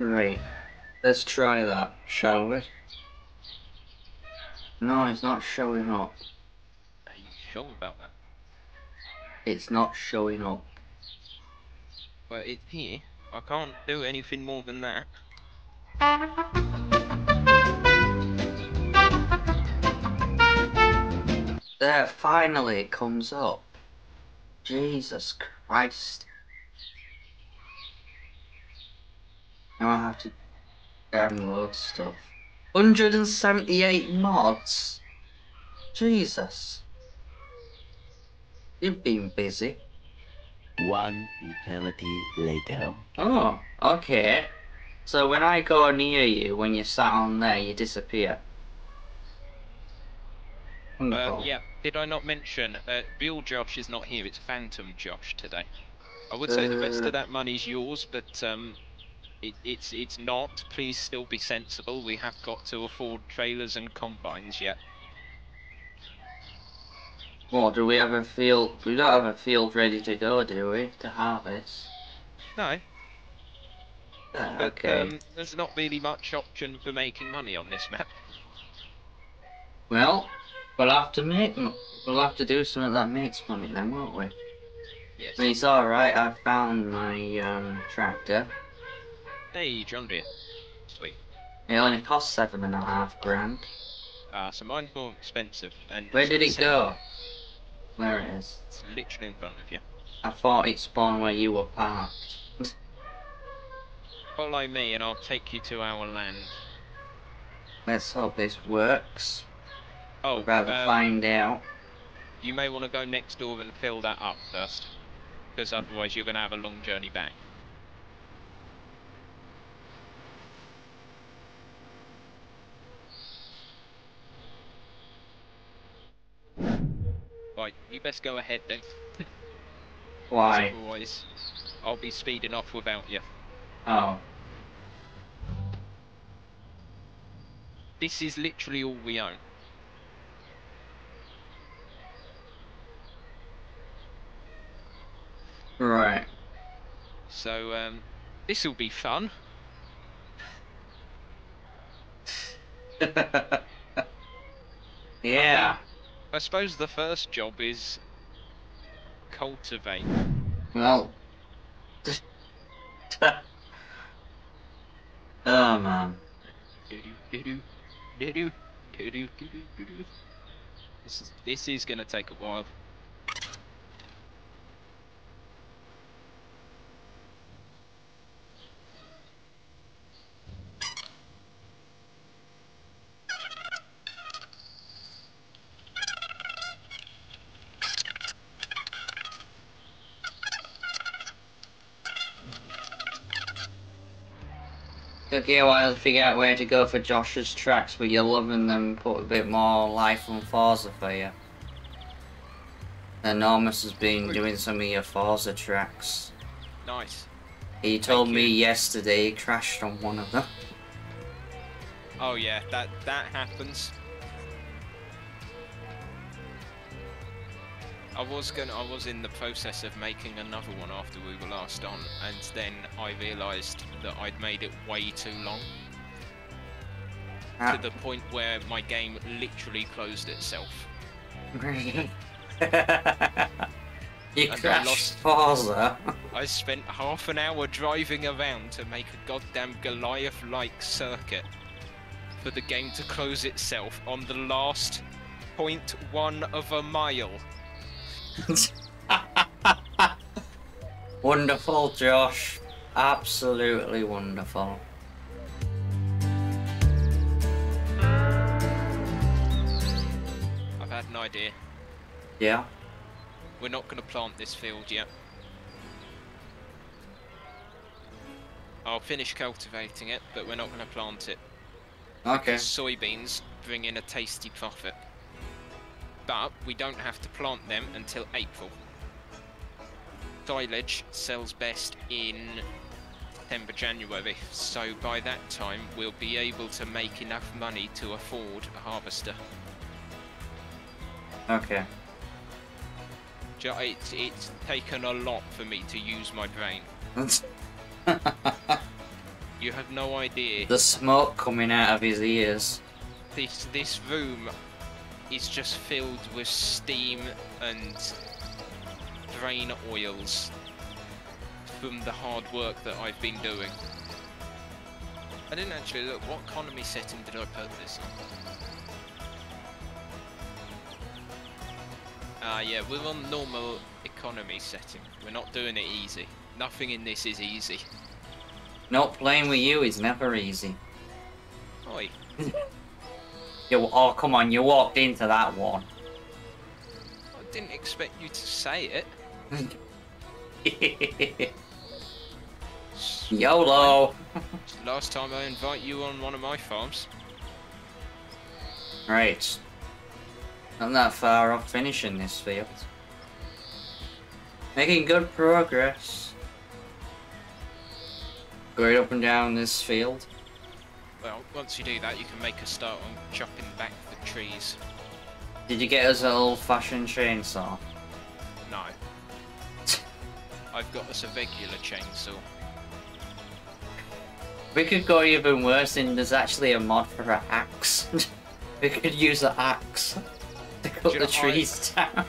Right. Let's try that, shall we? No, it's not showing up. Are you sure about that? It's not showing up. Well, it's here. I can't do anything more than that. There, finally it comes up. Jesus Christ. Now I have to download stuff. 178 mods? Jesus. You've been busy. One eternity later. Oh, okay. So when I go near you, when you're sat on there, you disappear. Uh, Wonderful. yeah, did I not mention, uh, real Josh is not here, it's Phantom Josh today. I would say the rest Uh. of that money's yours, but um, it, it's it's not. Please still be sensible. We have got to afford trailers and combines yet. Well, do we have a field? We don't have a field ready to go, do we? To harvest? No, Ah, but okay. um, there's not really much option for making money on this map. Well, we'll have to make. We'll have to do something that makes money then, won't we? Yes. Mean, it's alright, I found my um, tractor. Hey, John Deere. Sweet. It only cost seven and a half grand. Ah, so mine's more expensive. And Where did it it's go? There it is. Literally in front of you. I thought it spawned where you were parked. Follow me and I'll take you to our land. Let's hope this works. Oh, We'd rather um, find out. You may want to go next door and fill that up first, because otherwise you're going to have a long journey back. Right, you best go ahead then. Why? Otherwise, I'll be speeding off without you. Oh. This is literally all we own. Right. So, um, this will be fun. yeah. I suppose the first job is cultivate. Well. oh man. This is this is gonna take a while. Took you a while to figure out where to go for Josh's tracks, but you're loving them. Put a bit more life on Forza for you. Enormous has been doing some of your Forza tracks. Nice. He told Thank me you. yesterday he crashed on one of them. Oh yeah, that that happens. I was gonna I was in the process of making another one after we were last on, and then I realised that I'd made it way too long Ah. to the point where my game literally closed itself. you I crashed lost- Forza. I spent half an hour driving around to make a goddamn Goliath-like circuit for the game to close itself on the last point one of a mile. Wonderful, Josh. Absolutely wonderful. I've had an idea. Yeah. We're not going to plant this field yet. I'll finish cultivating it, but we're not going to plant it. Okay. Soybeans bring in a tasty profit. But we don't have to plant them until April. Silage sells best in December, January, so by that time we'll be able to make enough money to afford a harvester. Okay. It's, it's taken a lot for me to use my brain. You have no idea. The smoke coming out of his ears. This this room is just filled with steam and drain oils from the hard work that I've been doing. I didn't actually look. What economy setting did I put this on? Ah, yeah, we're on normal economy setting. We're not doing it easy. Nothing in this is easy. Not playing with you is never easy. Oi. You, oh, come on, you walked into that one. I didn't expect you to say it. YOLO! Last time I invite you on one of my farms. Right. Not that far off finishing this field. Making good progress. Going up and down this field. Well, once you do that, you can make a start on chopping back the trees. Did you get us an old-fashioned chainsaw? No. I've got us a regular chainsaw. We could go even worse and there's actually a mod for an axe. we could use an axe to cut the know, I- trees down.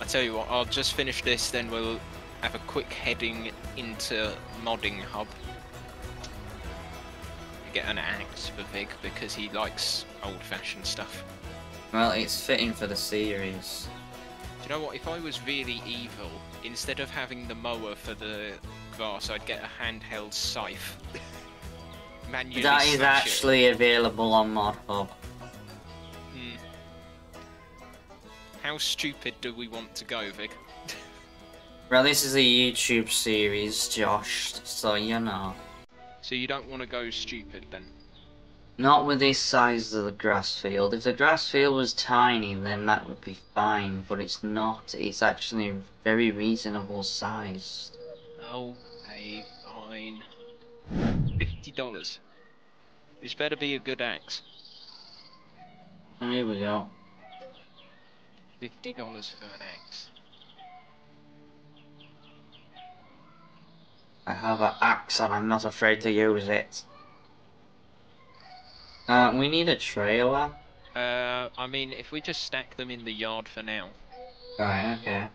I tell you what, I'll just finish this, then we'll have a quick heading into modding hub. Get an axe for Vig because he likes old-fashioned stuff. Well, it's fitting for the series. Do you know what? If I was really evil, instead of having the mower for the grass, I'd get a handheld scythe. Manually That is slash it. actually available on Mod Hub. Hmm. How stupid do we want to go, Vig? Well, this is a YouTube series, Josh, so you know. So you don't want to go stupid then? Not with this size of the grass field. If the grass field was tiny, then that would be fine, but it's not. It's actually a very reasonable size. Oh, hey, fine. Fifty dollars. This better be a good axe. Here we go. Fifty dollars for an axe. I have an axe and I'm not afraid to use it. Uh, we need a trailer. Uh, I mean, if we just stack them in the yard for now. Right, okay.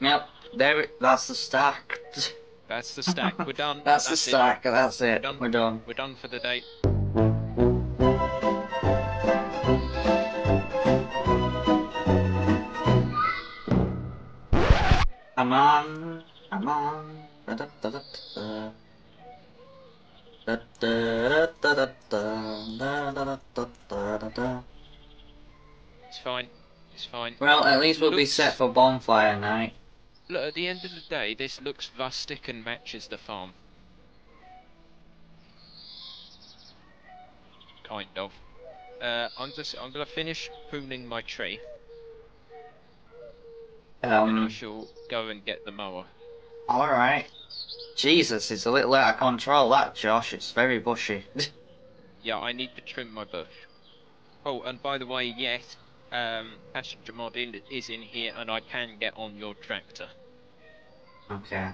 Yep, there. it- That's the stack. That's the stack. We're done. That's the it. stack. That's it. Done. We're done. We're done for the day. Come on, come on. It's fine. It's fine. Well, at least we'll looks... be set for bonfire night. Look, at the end of the day, this looks rustic and matches the farm. Kind of. Uh, I'm just. I'm gonna finish pruning my tree. Um, and I um, shall go and get the mower. All right. Jesus, it's a little out of control, that, Josh. It's very bushy. Yeah, I need to trim my bush. Oh, and by the way, yes, um, passenger mod in, is in here, and I can get on your tractor. okay.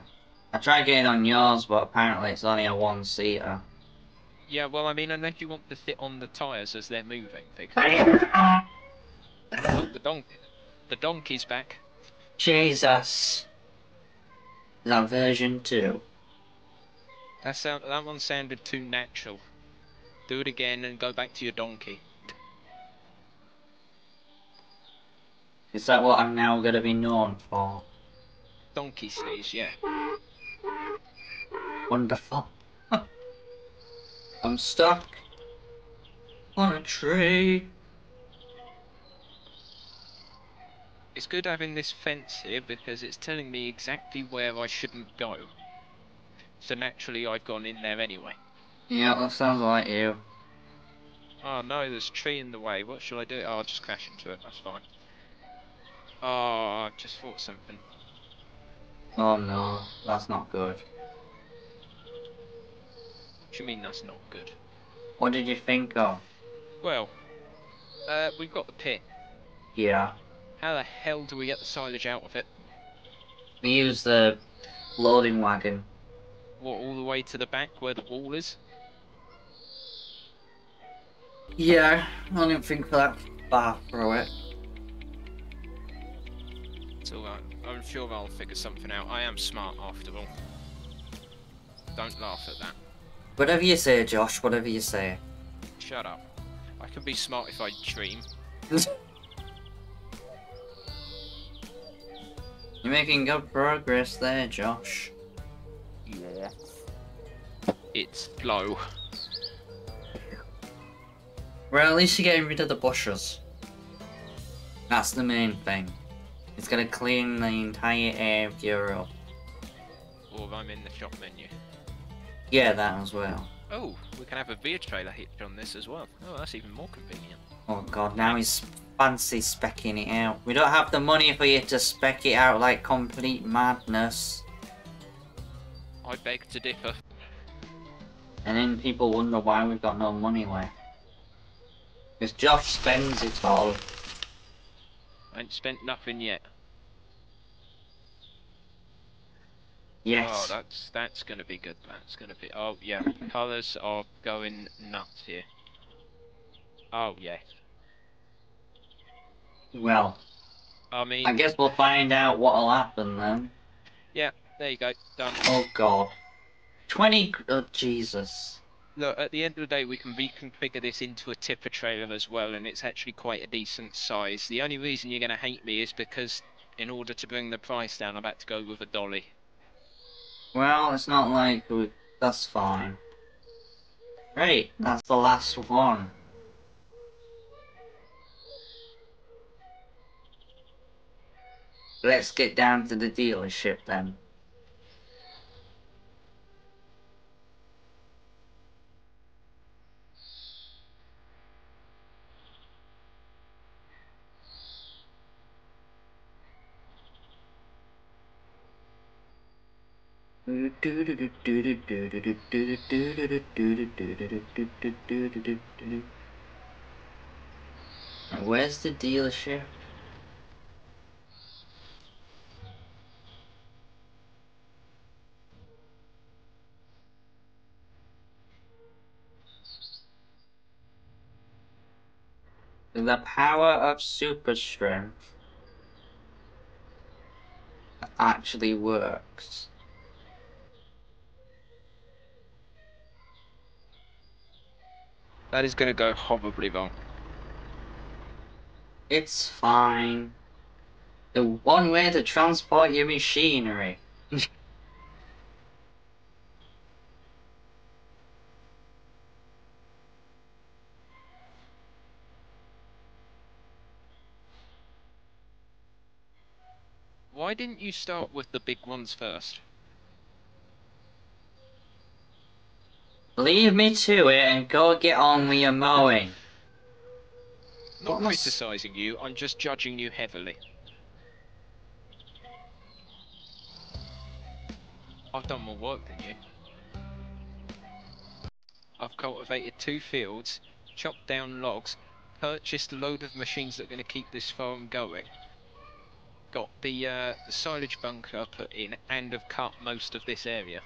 I tried getting on yours, but apparently it's only a one-seater. Yeah, well, I mean, unless you want to sit on the tyres as they're moving, Vic. Oh, the donkey. The donkey's back. Jesus. Is that version 2? That sound, that one sounded too natural. Do it again and go back to your donkey. Is that what I'm now going to be known for? Donkey sneeze, yeah. Wonderful. I'm stuck on a tree. It's good having this fence here because it's telling me exactly where I shouldn't go. So naturally I've gone in there anyway. Yeah, that sounds like you. Oh no, there's a tree in the way. What should I do? Oh, I'll just crash into it. That's fine. Oh, I just thought something. Oh no, that's not good. What do you mean that's not good? What did you think of? Well, uh, we've got the pit. Yeah, How the hell do we get the silage out of it? we use the loading wagon. What, all the way to the back where the wall is? Yeah, I didn't think that far through it. It's alright. Uh, I'm sure I'll figure something out. I am smart after all. Don't laugh at that. Whatever you say, Josh, whatever you say. Shut up. I can be smart if I dream. You're making good progress there, Josh. Yeah. It's slow. Well, at least you're getting rid of the bushes. That's the main thing. It's gonna clean the entire area up. Or I'm in the shop menu. Yeah, that as well. Oh, we can have a beer trailer hitch on this as well. Oh, that's even more convenient. Oh god, now he's fancy specking it out. We don't have the money for you to spec it out like complete madness. I beg to differ. And then people wonder why we've got no money left. Because Josh spends it all. I ain't spent nothing yet. Yes. Oh, that's that's gonna be good. That's gonna be. Oh yeah, colours are going nuts here. Oh yes. Well, I mean, I guess we'll find out what'll happen then. There you go, done. Oh god. 20. Oh, Jesus. Look, at the end of the day, we can reconfigure this into a tipper trailer as well, and it's actually quite a decent size. The only reason you're gonna hate me is because, in order to bring the price down, I've had to go with a dolly. Well, it's not like we. That's fine. Great, that's the last one. Let's get down to the dealership then. Where's the dealership? The power of super strength actually works. That is gonna go horribly wrong. It's fine. The one way to transport your machinery. Why didn't you start with the big ones first? Leave me to it and go get on with your mowing. Not criticising you, I'm just judging you heavily. I've done more work than you. I've cultivated two fields, chopped down logs, purchased a load of machines that are going to keep this farm going, got the, uh, the silage bunker put in, and have cut most of this area.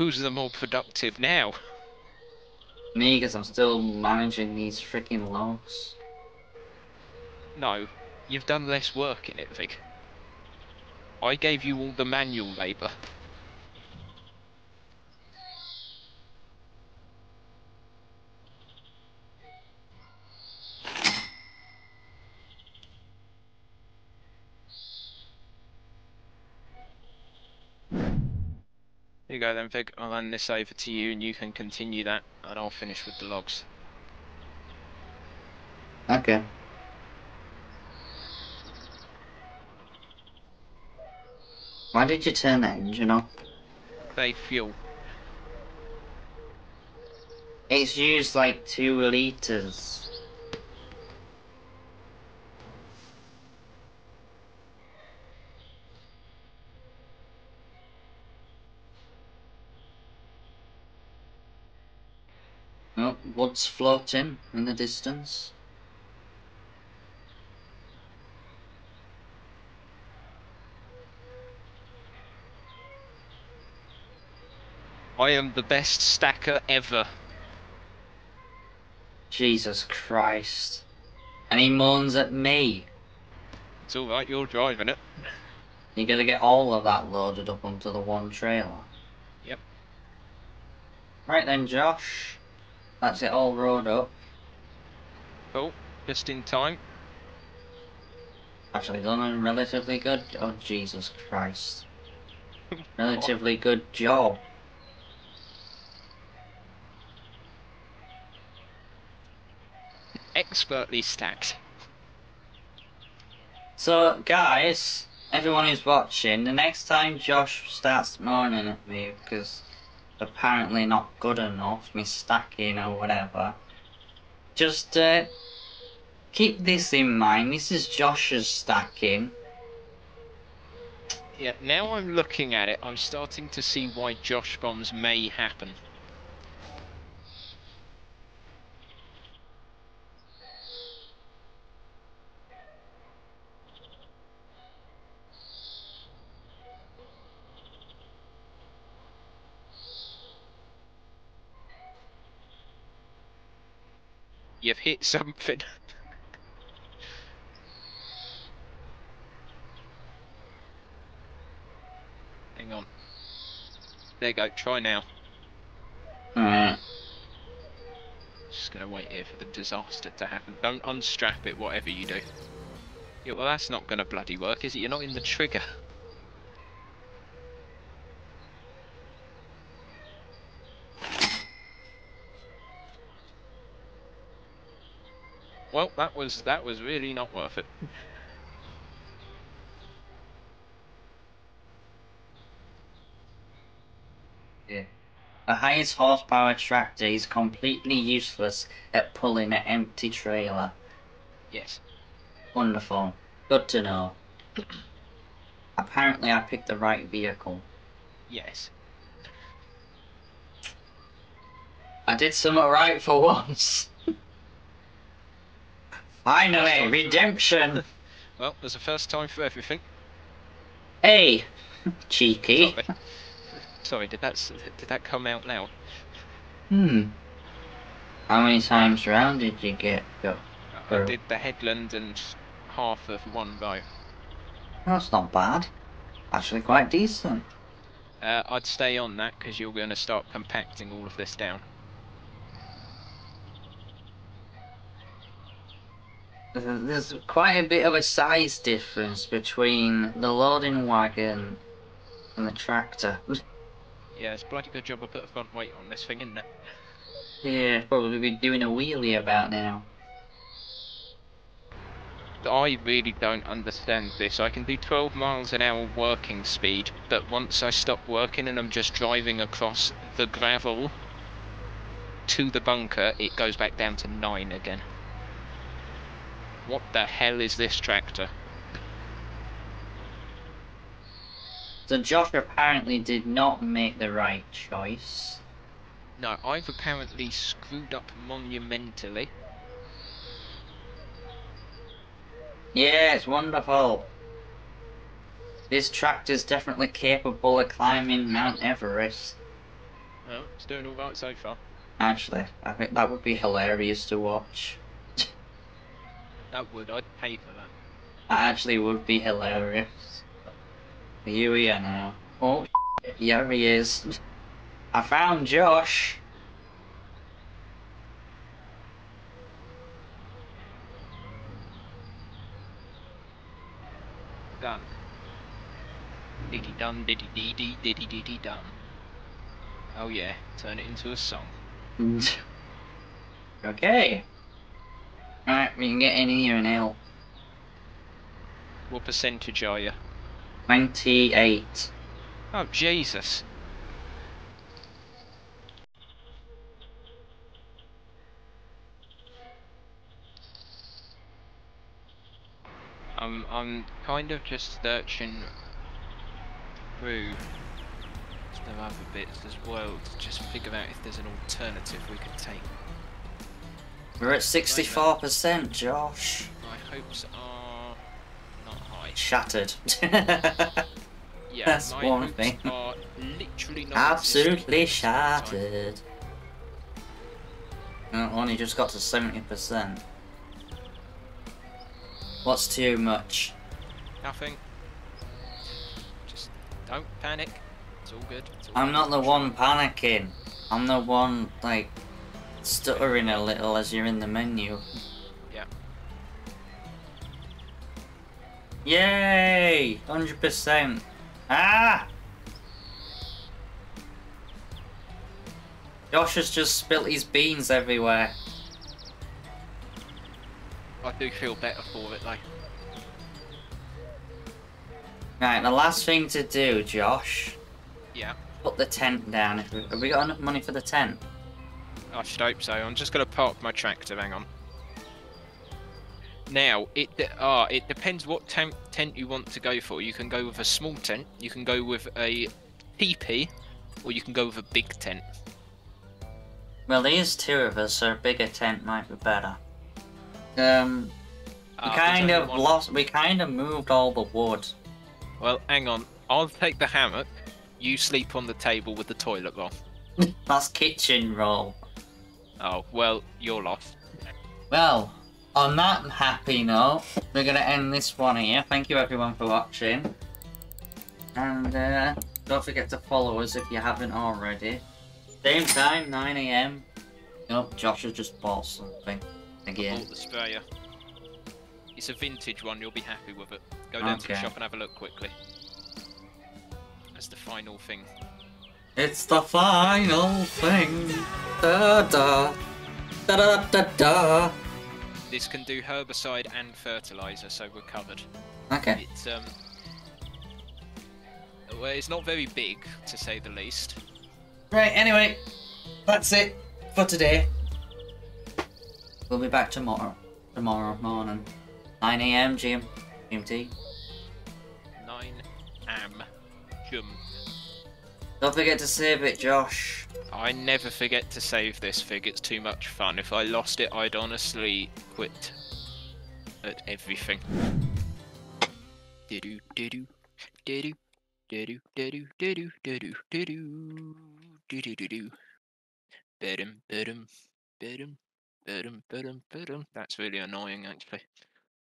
Who's the more productive now? Me, because I'm still managing these freaking logs. No, you've done less work in it, Vic. I gave you all the manual labour. Here you go then, Vic. I'll hand this over to you and you can continue that, and I'll finish with the logs. Okay. Why did you turn that engine off? They fuel. It's used like two liters. Wood's floating in the distance. I am the best stacker ever. Jesus Christ. And he moans at me. It's alright, you're driving it. You're gonna get all of that loaded up onto the one trailer. Yep. Right then, Josh. That's it all rolled up. Cool, just in time. Actually done a relatively good. Oh Jesus Christ! Relatively good job. Expertly stacked. So, guys, everyone who's watching, the next time Josh starts moaning at me because apparently not good enough, me stacking or whatever, just uh, keep this in mind. This is Josh's stacking. Yeah, now I'm looking at it, I'm starting to see why Josh bombs may happen. You've hit something. Hang on. There you go, try now. Alright. Just gonna wait here for the disaster to happen. Don't unstrap it, whatever you do. Yeah, well that's not gonna bloody work, is it? You're not in the trigger. Well, that was that was really not worth it. A highest horsepower tractor is completely useless at pulling an empty trailer. Yes. Wonderful. Good to know. Apparently, I picked the right vehicle. Yes. I did something right for once. Finally, redemption. Well, there's a first time for everything. Hey, cheeky. Sorry. Sorry, did that did that come out loud? Hmm. How many times round did you get? Go. I did the headland and half of one row. That's not bad. Actually, quite decent. Uh, I'd stay on that because you're going to start compacting all of this down. There's quite a bit of a size difference between the loading wagon and the tractor. Yeah, it's a bloody good job I put a front weight on this thing, isn't it? Yeah, probably be doing a wheelie about now. I really don't understand this. I can do 12 miles an hour working speed, but once I stop working and I'm just driving across the gravel to the bunker, it goes back down to 9 again. What the hell is this tractor? So Josh apparently did not make the right choice. No, I've apparently screwed up monumentally. Yeah, it's wonderful. This tractor's definitely capable of climbing Mount Everest. Oh, it's doing alright so far. Actually, I think that would be hilarious to watch. That would, I'd pay for that. That actually would be hilarious. Here we are now. Oh, yeah, he is. I found Josh. Done. Diddy dum, diddy dee dee, diddy dee dee dum. Oh yeah, turn it into a song. okay. Alright, we can get in here and out. What percentage are you? 28. Oh Jesus! I'm I'm kind of just searching through the other bits as well to just figure out if there's an alternative we could take. We're at 64%, Josh. My hopes are not high. Shattered. Yeah, That's one thing. literally Absolutely shattered. Only just got to 70%. What's too much? Nothing. Just don't panic. It's all good. It's all I'm good. not the one panicking. I'm the one, like, stuttering a little as you're in the menu. Yeah. Yay! 100%. Ah! Josh has just spilt his beans everywhere. I do feel better for it though. Right, the last thing to do, Josh, Yeah. put the tent down. Have we- Have we got enough money for the tent? I should hope so. I'm just gonna park my tractor. Hang on. Now it ah it depends what tent tent you want to go for. You can go with a small tent. You can go with a teepee, or you can go with a big tent. Well, these two of us, so a bigger tent might be better. Um, we Ah, kind of lost. We kind of moved all the wood. Well, hang on. I'll take the hammock. You sleep on the table with the toilet roll. That's kitchen roll. Oh well, you're lost. Well, on that happy note, we're gonna end this one here. Thank you everyone for watching, and uh, don't forget to follow us if you haven't already. Same time, 9 a.m. Oh, Josh has just bought something again. Bought the sprayer. It's a vintage one. You'll be happy with it. Go down to the shop and have a look quickly. That's the final thing. It's the final thing. Da da da da da da. This can do herbicide and fertilizer, so we're covered. Okay. It's um, well, it's not very big to say the least. Right. Anyway, that's it for today. We'll be back tomorrow. Tomorrow morning, 9 a.m. GM GMT. Nine am jum. Don't forget to save it, Josh. I never forget to save this fig. It's too much fun. If I lost it, I'd honestly quit at everything. That's really annoying, actually.